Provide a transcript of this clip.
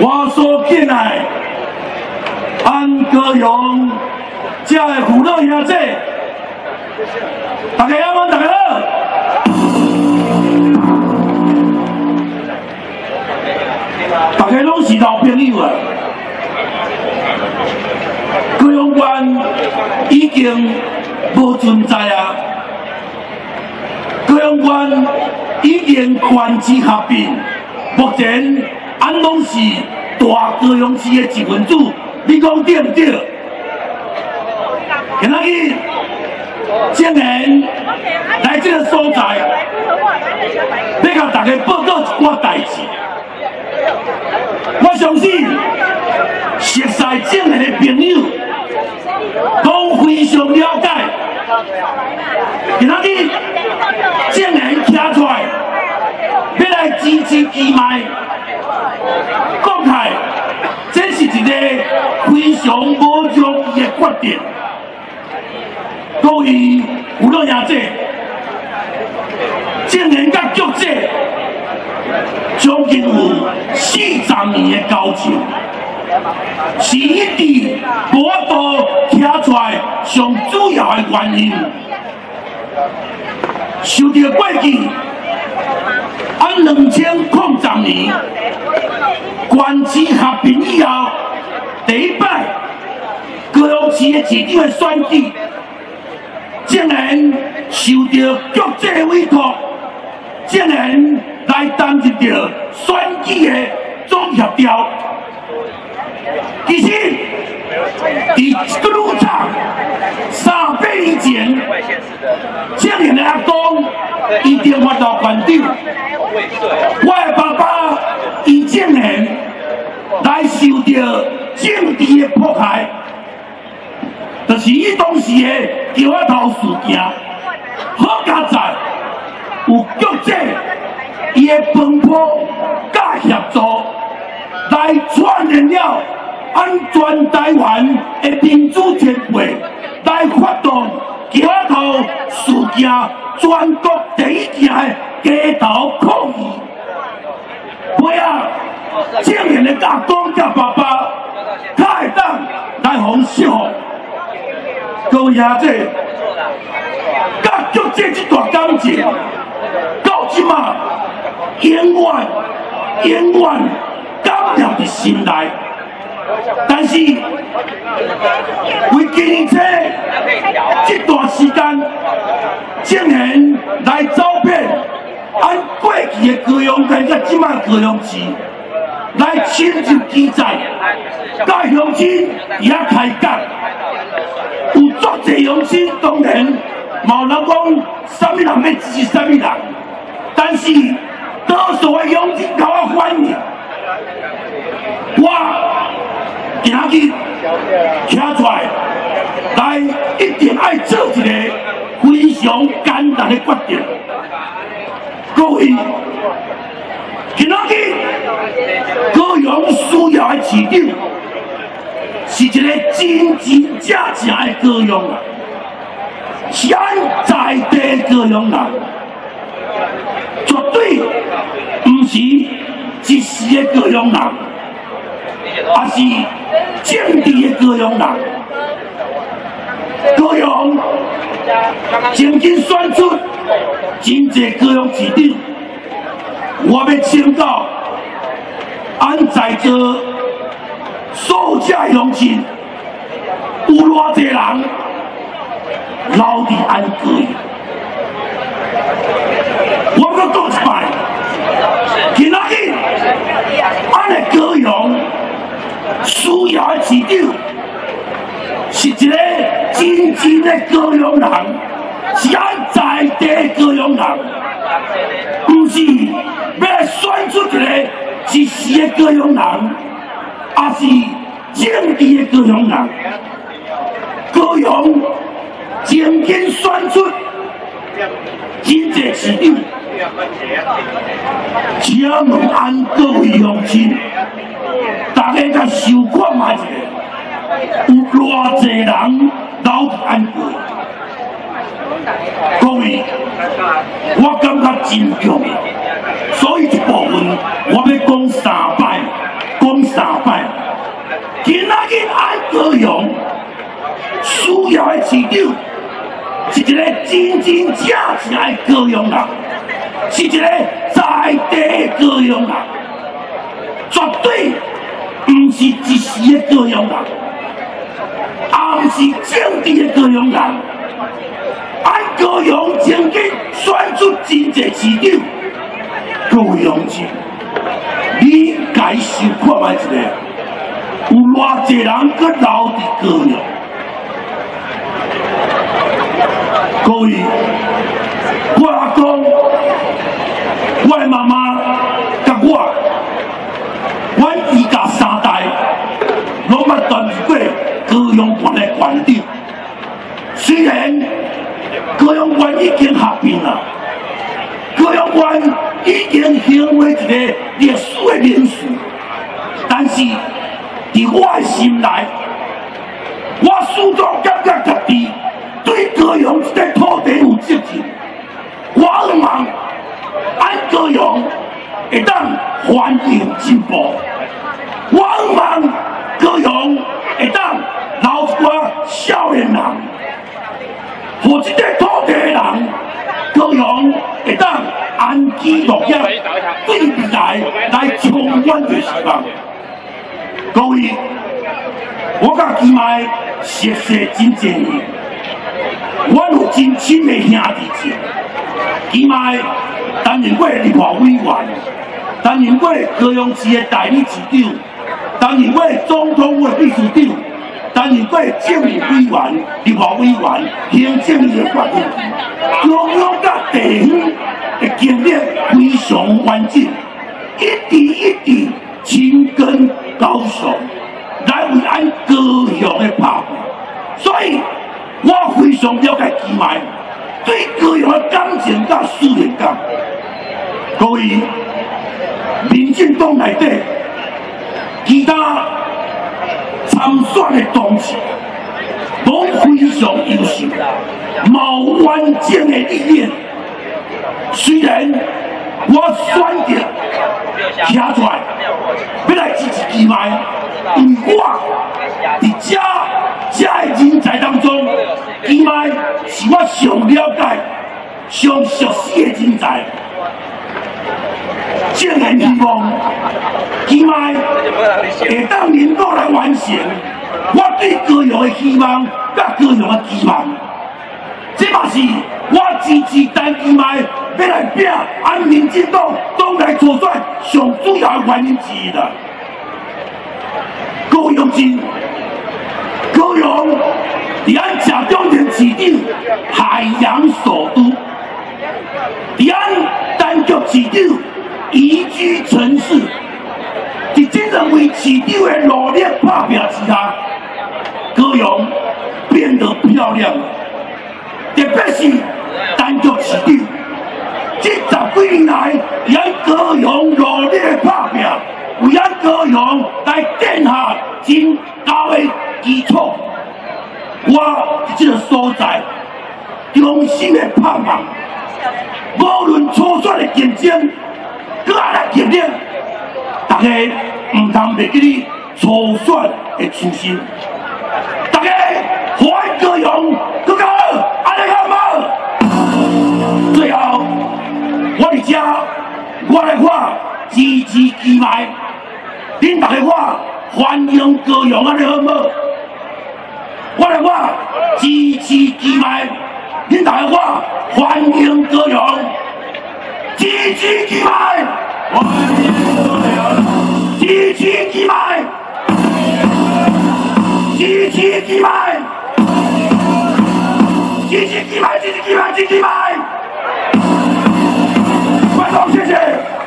我所进来，安哥勇，这的虎乐兄弟，大家要问大家好。大家拢是老朋友啊！高雄关已经无存在啊！高雄关已经关之合并，目前俺拢是大高雄市的一份子，你讲对不对？今仔日今年来这个所在，要甲大家报告一寡代志。我相信熟悉正年的朋友都非常了解。今仔日正年站出来，要来支持义卖，讲开，这是一个非常无容易的决定。各位父老兄弟，正年甲局者。将近有四十年的交情，是一直无度站出来上主要的原因。受到过去，按两千零十年关市合并以后，第一摆高雄市的市长的选举，竟然受到局者委托，竟然。来担任着选举的总协调，其实，伫这个路上三百年前，这年的阿公一定发到关长，我的爸爸以前年来受到政治的迫害，就是伊当时的桥头事件，好加在有局者。伊的奔波甲协助，来串联了安全台湾的民主前辈，来发动街头事件，全国第一件的街头抗议。不要正面的甲公甲爸爸，太当来红笑。各位兄弟，甲足这一段感情，到即嘛？永远、永远感染伫心内，但是为今年这这段时间，竟然来招聘按过去的高雄跟甲即卖高雄市来亲自记载，甲乡亲也开讲，有足侪乡亲当然冇人讲什么人要支持什么人，但是。多数的乡亲给我欢迎，我今日站出来，来一定爱做一个非常简单的决定。各位，今日高雄需要的市长，是一个真真正正的高雄人，是咱在地高雄人。绝对不是一时的高雄人，而是政治的高雄人。高雄曾经选出真济高雄市长，我要请教，安在座所有乡亲，有偌济人留伫安高雄？我要讲一摆，今仔日，俺的高雄需要的市长，是一个真正的高雄人，是俺在地高雄人，不是要来选出一个一时的高雄人，而是政治的高雄人。高雄曾经选出。真济市长，请问安各位乡亲，大家甲想看嘛者，有偌济人留安国？各位，我感觉真强，所以一部分我要讲三摆，讲三摆。今仔日爱高雄需要的市长是一个真真正正的高雄人，是一个在地的高雄人，绝对是一时的高雄人，也不是政治的高雄人。按高雄曾经选出真济市长，高雄市，你该想看卖一下，有偌济人搁留伫高雄？各位，我的妈妈，甲我，阮一家三代，拢捌担过高雄县的县长。虽然高雄县已经合并了，高雄县已经成为一个历史的名词，但是伫我的心内，我始终感觉家己。对高雄这块土地有责任，我希望俺高雄会当繁荣进步，我希望高雄会当留一寡少年人，和这块土地的人，高雄会当安居乐业，对未来来充满着希望。各位，我甲今麦谢谢真正。我有真亲的兄弟姐，伊卖担任过立法委员，担任过高雄市的代理市长，担任过总统府秘书长，担任过政务委员、立法委员、行政院发言人，高雄甲地方的经历非常完整，一滴一滴深根高手来为俺高雄的拍所以。我非常了解基迈对高雄的感情甲思念感，各位，民进党内底其他参选的同志，都非常优秀，冇完整的理念。虽然我选择站出来，要来支持基迈，因我伫遮遮的人才当中。伊卖是我上了解、上熟悉的人才，正然希望伊卖会当领导来完成我对高雄的希望、甲高雄的期望。这嘛是我支持单伊卖要来拼安民进党党内初选上主要的原因之一的。高雄市，高雄。伫安假中年市长，海洋首都；伫安单局市长，宜居城市。伫这两位市长的努力打拼之下，高雄变得漂亮。特别是单局市长，这十几年来，伫安高雄努力打拼，为安高雄来建下真高的基础。我这个所在，衷心的盼望，无论初选的，竞争，大家唔通袂记你初选的初心。大家欢迎各勇，各位安尼好冇？最后，我伫遮，我来话支持期待，恁大家话欢迎各勇安尼好冇？我来话支持基迈，恁大家话欢迎高雄，支持基迈，欢迎高雄，支持基迈，支持基迈，支持基迈，支持基迈，支持基迈，观众谢谢。